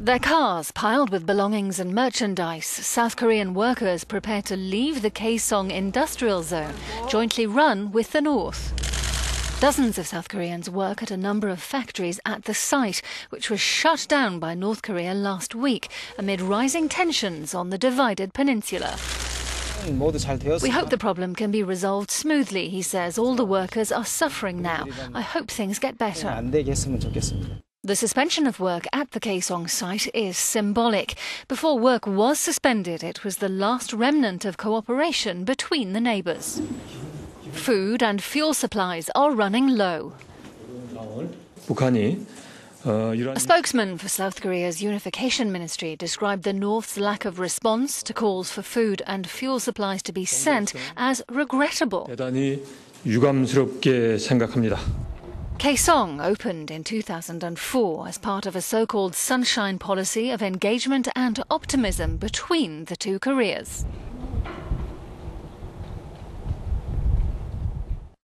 Their cars piled with belongings and merchandise, South Korean workers prepare to leave the Kaesong industrial zone, jointly run with the North. Dozens of South Koreans work at a number of factories at the site, which was shut down by North Korea last week amid rising tensions on the divided peninsula. We hope the problem can be resolved smoothly, he says. All the workers are suffering now. I hope things get better. The suspension of work at the Kaesong site is symbolic. Before work was suspended, it was the last remnant of cooperation between the neighbours. Food and fuel supplies are running low. 북한이 어, 이러한 A spokesman for South Korea's unification ministry described the North's lack of response to calls for food and fuel supplies to be sent as regrettable. 대단히 유감스럽게 생각합니다. Kaesong opened in 2004 as part of a so-called sunshine policy of engagement and optimism between the two Koreas.